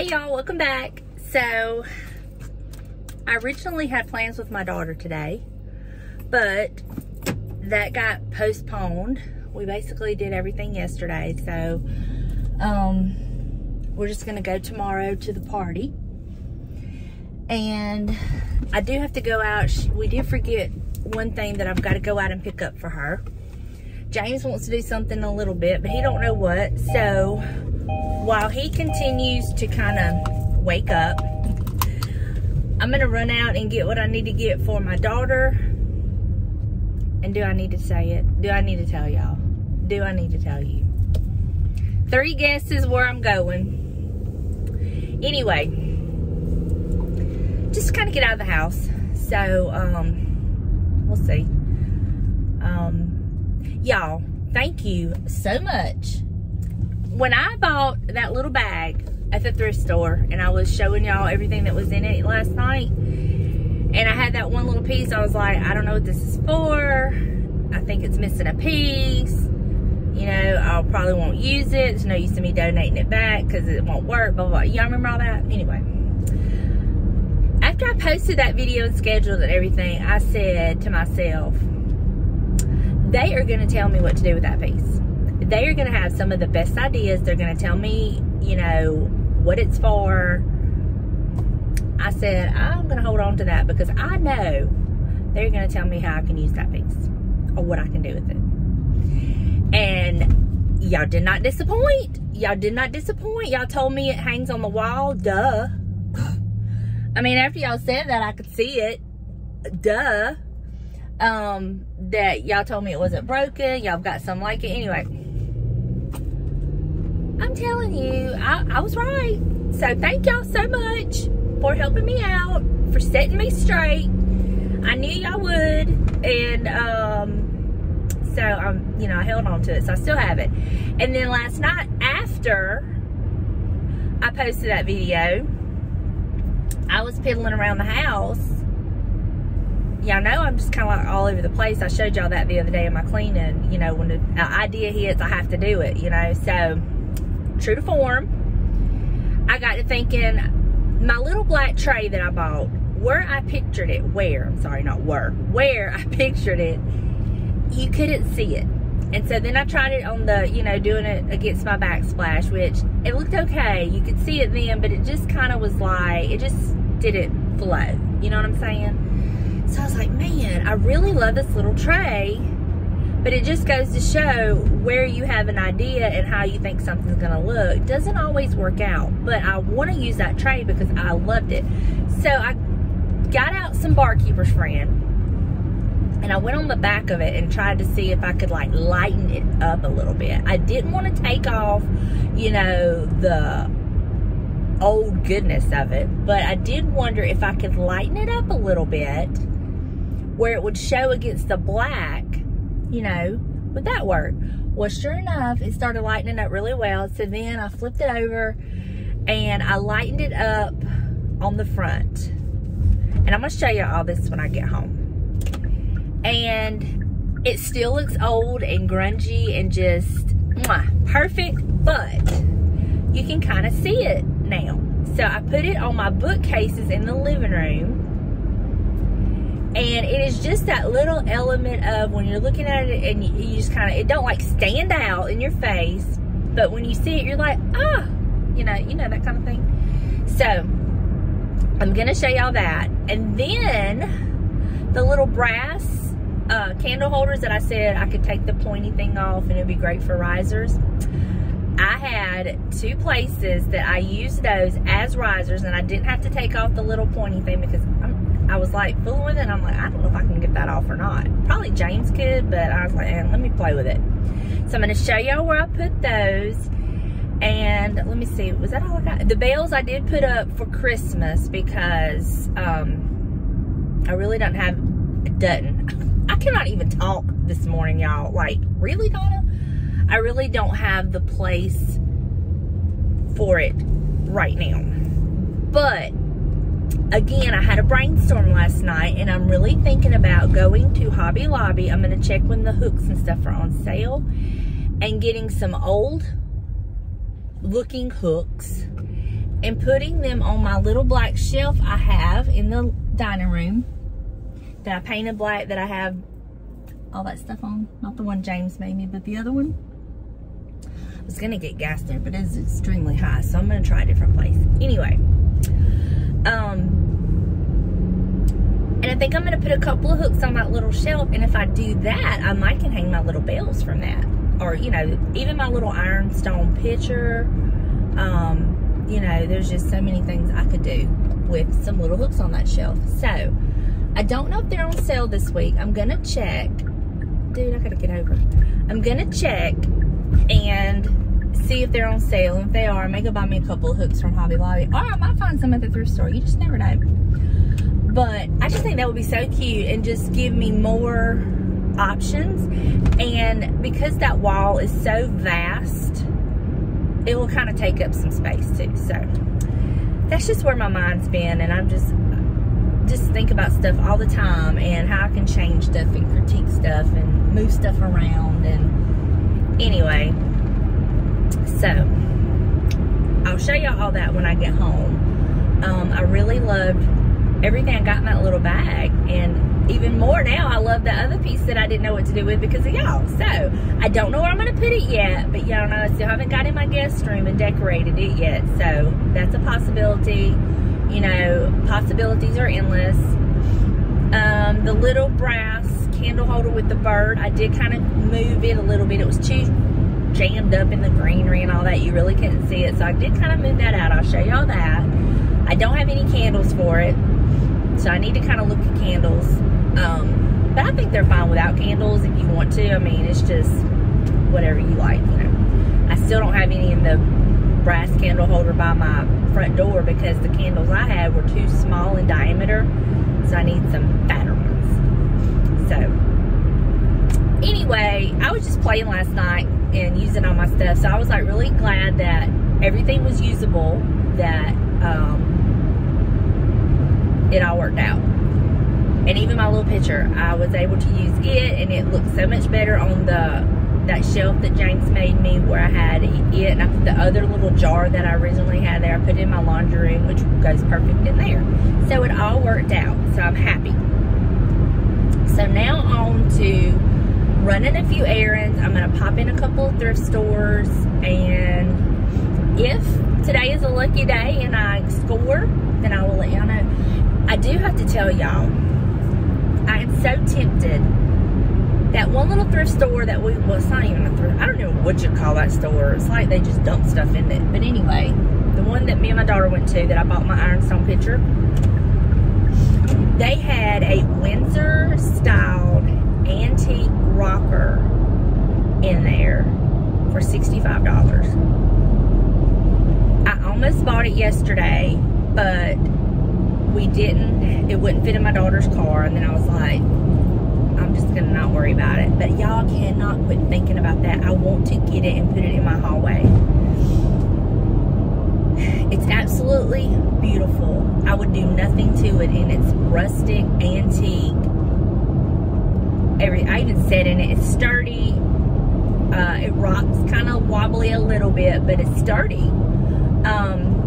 Hey y'all, welcome back. So, I originally had plans with my daughter today, but that got postponed. We basically did everything yesterday, so um, we're just gonna go tomorrow to the party. And I do have to go out. We did forget one thing that I've got to go out and pick up for her. James wants to do something a little bit, but he don't know what. So while he continues to kind of wake up, I'm gonna run out and get what I need to get for my daughter. And do I need to say it? Do I need to tell y'all? Do I need to tell you? Three guesses where I'm going. Anyway, just kind of get out of the house. So, um, we'll see. Um, y'all, thank you so much. When I bought that little bag at the thrift store and I was showing y'all everything that was in it last night, and I had that one little piece, I was like, I don't know what this is for. I think it's missing a piece. You know, I'll probably won't use it. There's no use to me donating it back because it won't work, blah, blah. Y'all remember all that? Anyway after I posted that video and scheduled and everything, I said to myself, they are going to tell me what to do with that piece. They are going to have some of the best ideas. They're going to tell me, you know, what it's for. I said, I'm going to hold on to that because I know they're going to tell me how I can use that piece or what I can do with it. And y'all did not disappoint. Y'all did not disappoint. Y'all told me it hangs on the wall. Duh. I mean, after y'all said that, I could see it. Duh. Um, that y'all told me it wasn't broken. Y'all got some like it. Anyway. I'm telling you, I, I was right. So thank y'all so much for helping me out, for setting me straight. I knew y'all would. And, um, so I'm, you know, I held on to it. So I still have it. And then last night after I posted that video, I was piddling around the house. Y'all know I'm just kind of like all over the place. I showed y'all that the other day in my cleaning. You know, when an idea hits, I have to do it, you know. So, true to form, I got to thinking, my little black tray that I bought, where I pictured it, where, I'm sorry, not where, where I pictured it, you couldn't see it. And so then I tried it on the, you know, doing it against my backsplash, which it looked okay. You could see it then, but it just kind of was like, it just didn't flow. You know what I'm saying? So I was like, man, I really love this little tray, but it just goes to show where you have an idea and how you think something's gonna look. It doesn't always work out, but I wanna use that tray because I loved it. So I got out some Bar Keepers Friend and I went on the back of it and tried to see if I could like lighten it up a little bit. I didn't want to take off, you know, the old goodness of it, but I did wonder if I could lighten it up a little bit where it would show against the black, you know, would that work? Well, sure enough, it started lightening up really well. So then I flipped it over and I lightened it up on the front. And I'm gonna show you all this when I get home and it still looks old and grungy and just mwah, perfect, but you can kind of see it now. So I put it on my bookcases in the living room. And it is just that little element of when you're looking at it and you, just kind of, it don't like stand out in your face. But when you see it, you're like, ah, you know, you know, that kind of thing. So I'm to show y'all that. And then the little brass uh, candle holders that I said I could take the pointy thing off and it'd be great for risers. I had two places that I used those as risers and I didn't have to take off the little pointy thing because I'm, i was like fooling with it I'm like, I don't know if I can get that off or not. Probably James could, but I was like, eh, let me play with it. So I'm going to show y'all where I put those. And let me see, was that all I got? The bells I did put up for Christmas because um, I really don't have, doesn't. I cannot even talk this morning, y'all. Like, really, Donna? I really don't have the place for it right now. But, again, I had a brainstorm last night, and I'm really thinking about going to Hobby Lobby. I'm going to check when the hooks and stuff are on sale and getting some old looking hooks and putting them on my little black shelf I have in the dining room that I painted black that I have all that stuff on. Not the one James made me, but the other one. I was gonna get gas there, but it's extremely high, so I'm gonna try a different place. Anyway, um, and I think I'm gonna put a couple of hooks on that little shelf, and if I do that, I might can hang my little bells from that. Or, you know, even my little ironstone pitcher. Um, you know, there's just so many things I could do with some little hooks on that shelf. So, I don't know if they're on sale this week. I'm gonna check. Dude, I gotta get over. I'm gonna check and see if they're on sale. If they are, I may go buy me a couple of hooks from Hobby Lobby. Or I might find some at the thrift store. You just never know. But I just think that would be so cute and just give me more options. And because that wall is so vast, it will kind of take up some space too. So that's just where my mind's been. And I'm just, just think about stuff all the time and how I can change stuff and critique stuff and move stuff around. And anyway, so I'll show y'all all that when I get home. Um, I really loved everything I got in that little bag. And even more now, I love the other piece that I didn't know what to do with because of y'all. So, I don't know where I'm to put it yet, but y'all know I still haven't got in my guest room and decorated it yet. So, that's a possibility. You know, possibilities are endless. Um, the little brass candle holder with the bird, I did kind of move it a little bit. It was too jammed up in the greenery and all that. You really couldn't see it. So I did kind of move that out. I'll show y'all that. I don't have any candles for it. So I need to kind of look at candles. Um, but I think they're fine without candles if you want to. I mean, it's just whatever you like, you know. I still don't have any in the brass candle holder by my front door because the candles I had were too small in diameter. So I need some fatter ones. So anyway, I was just playing last night and using all my stuff. So I was like really glad that everything was usable, that um, it all worked out. And even my little picture, I was able to use it and it looked so much better on the that shelf that James made me where I had it and I put the other little jar that I originally had there, I put it in my laundry room, which goes perfect in there. So it all worked out. So I'm happy. So now on to running a few errands. I'm to pop in a couple thrift stores and if today is a lucky day and I score, then I will let y'all know. I do have to tell y'all, I am so tempted. That one little thrift store that we, well, it's not even a thrift, I don't know what you call that store. It's like they just dump stuff in it. But anyway, the one that me and my daughter went to that I bought my ironstone pitcher, they had a Windsor styled antique rocker in there for $65. I almost bought it yesterday, but we didn't, it wouldn't fit in my daughter's car. And then I was like, I'm just gonna not worry about it. But y'all cannot quit thinking about that. I want to get it and put it in my hallway. It's absolutely beautiful. I would do nothing to it and it's rustic, antique. Every, I even said in it, it's sturdy. Uh, it rocks kind of wobbly a little bit, but it's sturdy. Um,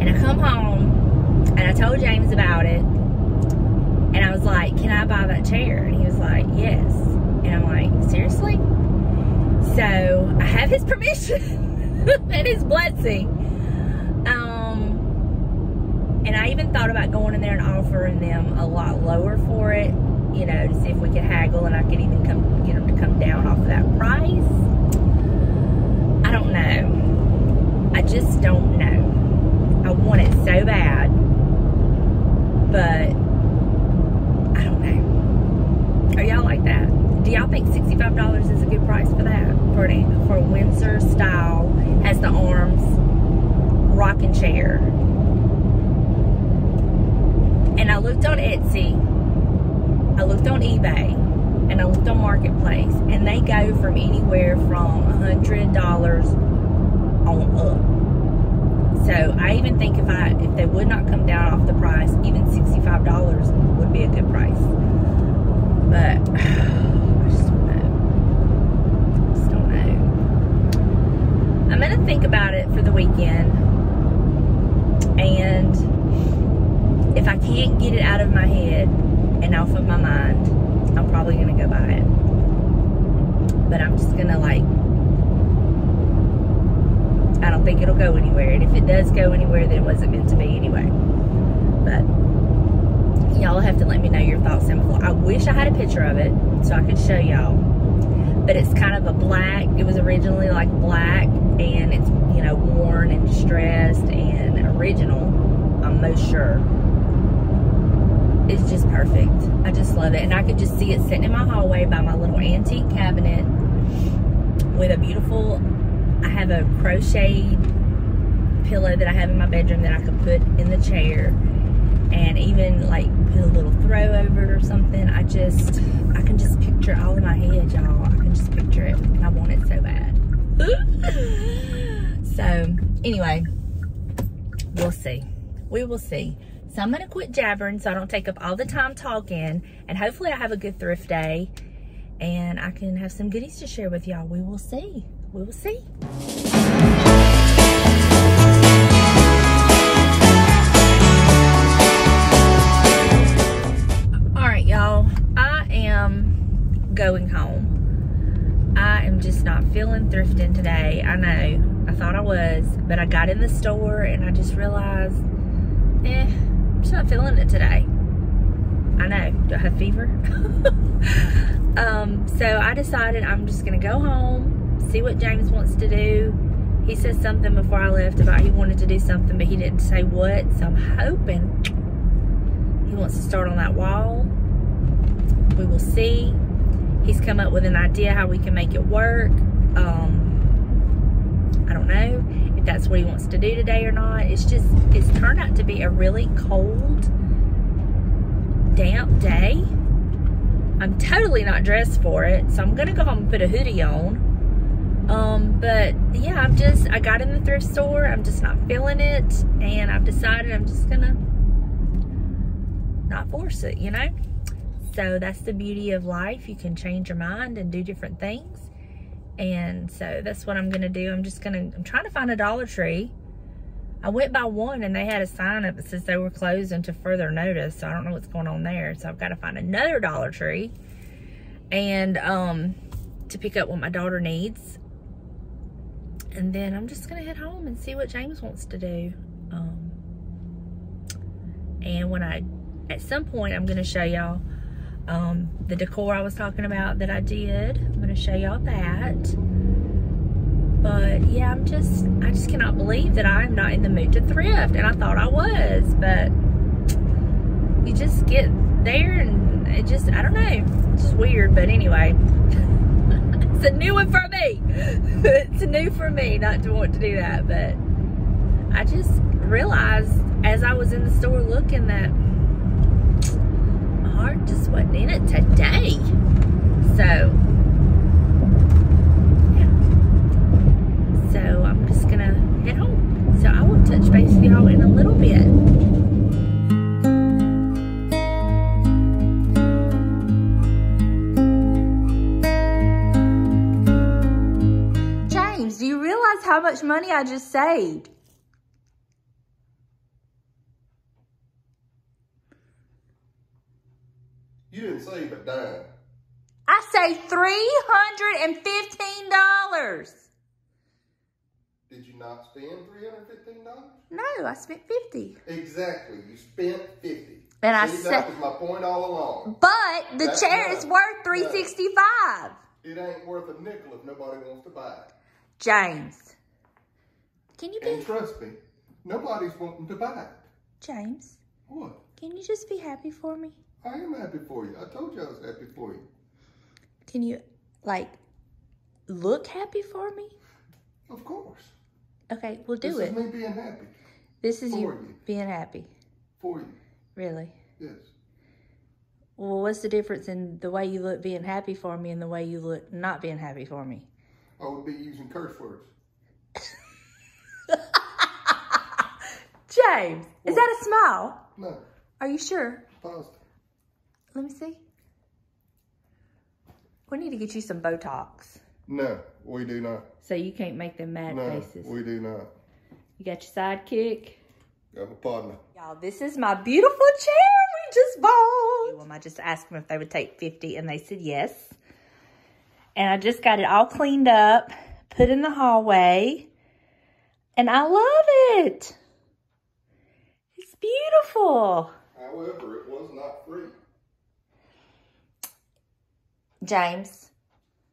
and I come home and I told James about it. And I was like, can I buy that chair? And he was like, yes. And I'm like, seriously? So I have his permission and his blessing. Um, and I even thought about going in there and offering them a lot lower for it, you know, to see if we could haggle and I could even come get them to come down off of that price. I don't know. I just don't know. I want it so bad but I don't know. Are y'all like that? Do y'all think $65 is a good price for that? For an, for a Windsor style, has the arms, rocking chair. And I looked on Etsy, I looked on eBay, and I looked on Marketplace, and they go from anywhere from $100 on up. So I even think if I if they would not come down off the price, even $65 would be a good price. But I just don't know. Just don't know. I'm gonna think about it for the weekend. And if I can't get it out of my head and off of my mind, I'm probably gonna go buy it. But I'm just gonna like, I don't think it'll go anywhere. And if it does go anywhere, then it wasn't meant to be anyway. But y'all have to let me know your thoughts down below. I wish I had a picture of it so I could show y'all. But it's kind of a black, it was originally like black and it's, you know, worn and distressed and original, I'm most sure. It's just perfect. I just love it. And I could just see it sitting in my hallway by my little antique cabinet with a beautiful, I have a crocheted pillow that I have in my bedroom that I could put in the chair and even like put a little throw over it or something. I just, I can just picture all in my head, y'all. I can just picture it and I want it so bad. so anyway, we'll see. We will see. So I'm going to quit jabbering so I don't take up all the time talking. And hopefully I have a good thrift day. And I can have some goodies to share with y'all. We will see. We will see. I know. I thought I was. But I got in the store and I just realized, eh, I'm just not feeling it today. I know. Do I have fever? um, so I decided I'm just going to go home, see what James wants to do. He said something before I left about he wanted to do something, but he didn't say what. So I'm hoping he wants to start on that wall. We will see. He's come up with an idea how we can make it work. Um, I don't know if that's what he wants to do today or not. It's just, it's turned out to be a really cold, damp day. I'm totally not dressed for it, so I'm gonna go home and put a hoodie on. Um, but yeah, I'm just, I got in the thrift store, I'm just not feeling it, and I've decided I'm just gonna not force it, you know? So that's the beauty of life. You can change your mind and do different things. And so that's what I'm gonna do. I'm just gonna, I'm trying to find a Dollar Tree. I went by one and they had a sign up that says they were closed until further notice. So I don't know what's going on there. So I've got to find another Dollar Tree and um, to pick up what my daughter needs. And then I'm just gonna head home and see what James wants to do. Um, and when I, at some point, I'm gonna show y'all um, the decor I was talking about that I did. Show y'all that. But yeah, I'm just, I just cannot believe that I'm not in the mood to thrift. And I thought I was, but you just get there and it just, I don't know. It's just weird, but anyway. it's a new one for me. it's new for me not to want to do that, but I just realized as I was in the store looking that my heart just wasn't in it today. So, money I just saved? You didn't save a dime. I saved $315. Did you not spend three hundred fifteen dollars? No, I spent 50 Exactly. You spent fifty. And I said- that was my point all along. But the That's chair is worth 365 It ain't worth a nickel if nobody wants to buy it. James. Can you And be trust me, nobody's wanting to buy it. James? What? Can you just be happy for me? I am happy for you. I told you I was happy for you. Can you like look happy for me? Of course. Okay, we'll do it. this it. is me being happy This is for you you. being happy. for you. Really? Yes. Well, what's the difference in the way you look being happy for me and the way you look not being happy for me? I would be using curse words. James, is that a smile? No. Are you sure? Positive. Let me see. We need to get you some Botox No, we do not. so you can't make them mad No, faces. we do not. You got your sidekick. Got my partner. Y'all, this is my beautiful chair we just bought. Well, um, I just asked them if they would take 50 and they said yes. And I just got it all cleaned up, put in the hallway, and I love it. Beautiful. However, it was not free. James,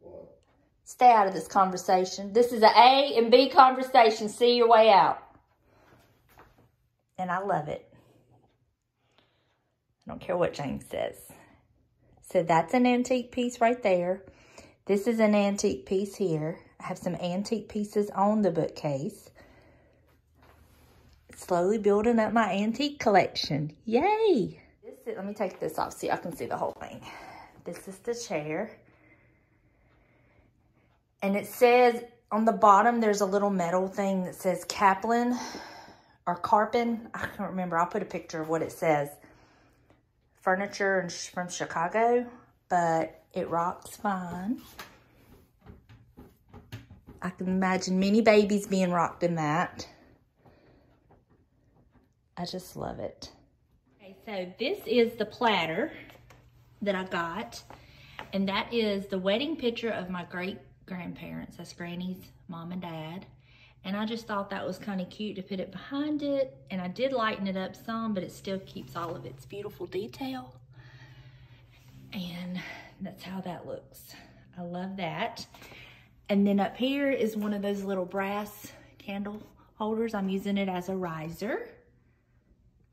What? stay out of this conversation. This is an A and B conversation. See your way out. And I love it. I don't care what James says. So that's an antique piece right there. This is an antique piece here. I have some antique pieces on the bookcase. Slowly building up my antique collection. Yay! Is, let me take this off so y'all can see the whole thing. This is the chair. And it says on the bottom, there's a little metal thing that says Kaplan or Carpin. I can't remember. I'll put a picture of what it says. Furniture from Chicago, but it rocks fine. I can imagine many babies being rocked in that. I just love it. Okay, so this is the platter that I got. And that is the wedding picture of my great grandparents. That's Granny's mom and dad. And I just thought that was kind of cute to put it behind it. And I did lighten it up some, but it still keeps all of its beautiful detail. And that's how that looks. I love that. And then up here is one of those little brass candle holders. I'm using it as a riser.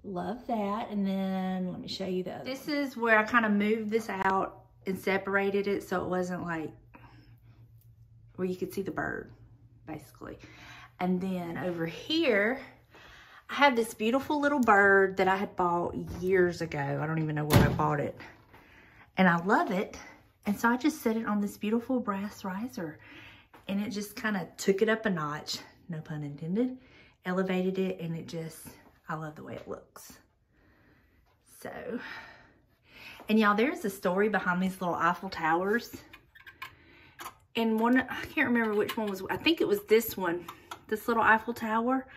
Love that. And then let me show you the other. This is where I kind of moved this out and separated it so it wasn't like where you could see the bird, basically. And then over here, I have this beautiful little bird that I had bought years ago. I don't even know where I bought it. And I love it. And so I just set it on this beautiful brass riser. And it just kind of took it up a notch, no pun intended. Elevated it and it just, I love the way it looks. So, and y'all, there's a story behind these little Eiffel Towers. And one, I can't remember which one was, I think it was this one, this little Eiffel Tower.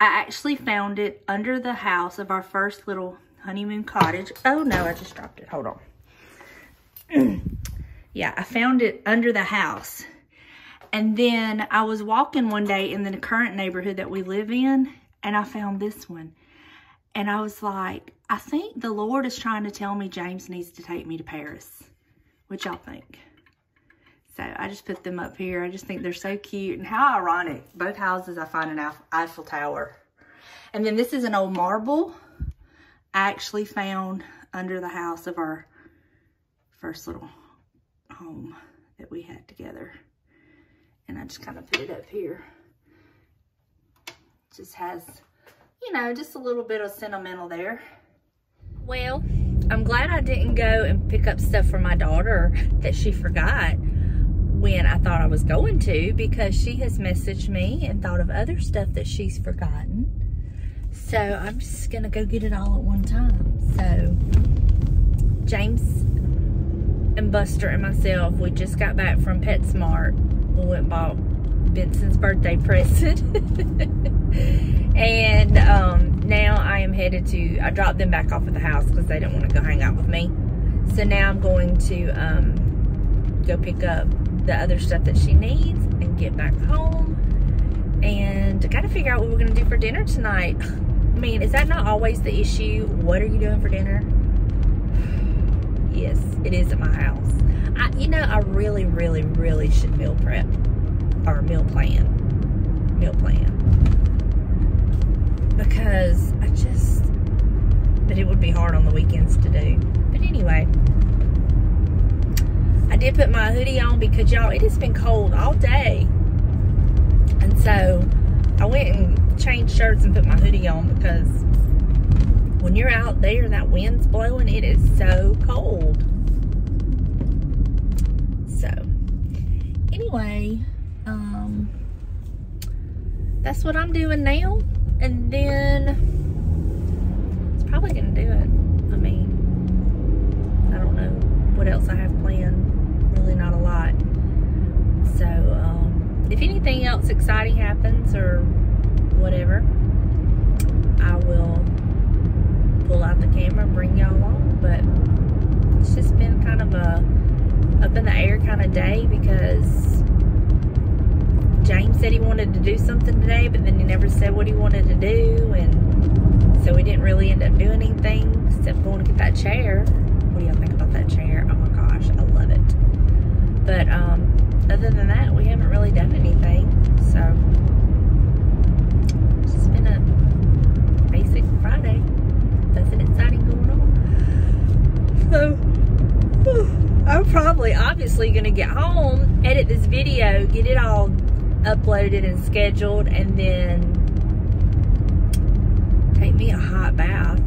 I actually found it under the house of our first little honeymoon cottage. Oh no, I just dropped it. Hold on. yeah, I found it under the house. And then I was walking one day in the current neighborhood that we live in, and I found this one. And I was like, I think the Lord is trying to tell me James needs to take me to Paris. What y'all think? So I just put them up here. I just think they're so cute. And how ironic. Both houses I find an Eiffel Tower. And then this is an old marble I actually found under the house of our first little home that we had together. And I just kind of put it up here. Just has, you know, just a little bit of sentimental there. Well, I'm glad I didn't go and pick up stuff for my daughter that she forgot when I thought I was going to because she has messaged me and thought of other stuff that she's forgotten. So I'm just gonna go get it all at one time. So James and Buster and myself, we just got back from PetSmart. We went bought Benson's birthday present. and um, now I am headed to, I dropped them back off at the house because they didn't want to go hang out with me. So now I'm going to um, go pick up the other stuff that she needs and get back home. And got to figure out what we're going to do for dinner tonight. I mean, is that not always the issue? What are you doing for dinner? Yes, it is at my house. I, you know, I really, really, really should meal prep or meal plan. Meal plan. Because I just, but it would be hard on the weekends to do. But anyway, I did put my hoodie on because y'all, it has been cold all day. And so I went and changed shirts and put my hoodie on because when you're out there and that wind's blowing, it is so cold. So, anyway, um, that's what I'm doing now. And then it's probably going to do it. I mean, I don't know what else I have planned. Really not a lot. So, um, if anything else exciting happens or whatever, I will pull out the camera and bring y'all along. But it's just been kind of a up in the air kind of day because James said he wanted to do something today, but then he never said what he wanted to do. And so we didn't really end up doing anything except going to get that chair. What do y'all think about that chair? Oh my gosh, I love it. But um, other than that, we haven't really done anything. So it's been a basic Friday. Nothing exciting going on. So I'm probably obviously gonna get home, edit this video, get it all uploaded and scheduled, and then take me a hot bath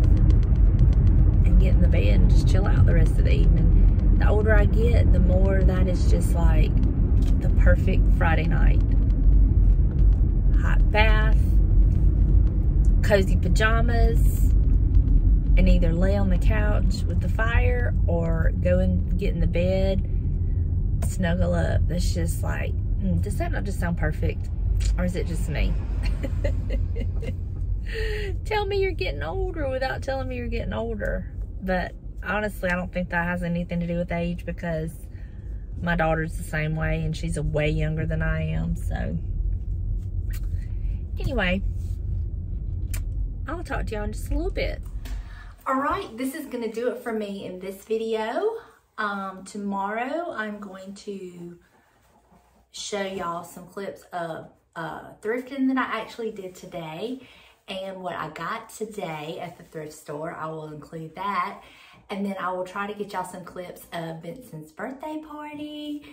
and get in the bed and just chill out the rest of the evening. The older I get, the more that is just like the perfect Friday night. Hot bath, cozy pajamas, and either lay on the couch with the fire or go and get in the bed, snuggle up. That's just like, mm, does that not just sound perfect? Or is it just me? Tell me you're getting older without telling me you're getting older. But honestly, I don't think that has anything to do with age because my daughter's the same way and she's a way younger than I am. So anyway, I'll talk to y'all in just a little bit. All right, this is gonna do it for me in this video. Um, tomorrow, I'm going to show y'all some clips of uh, thrifting that I actually did today and what I got today at the thrift store. I will include that. And then I will try to get y'all some clips of Vincent's birthday party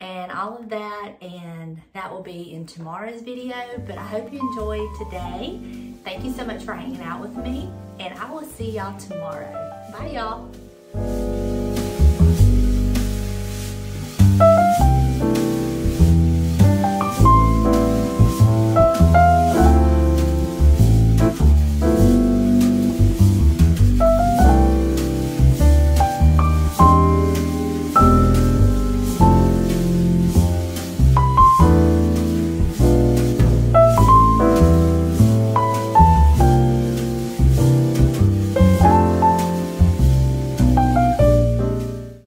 and all of that. And that will be in tomorrow's video. But I hope you enjoyed today. Thank you so much for hanging out with me. And I will see y'all tomorrow. Bye, y'all.